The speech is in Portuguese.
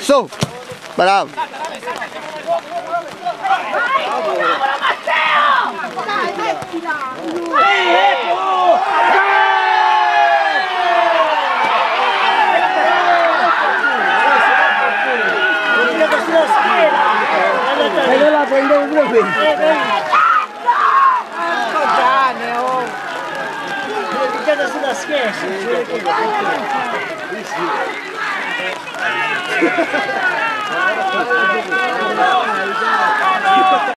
Su! Bravo! Oh! Già sulla scherzo! Yeah.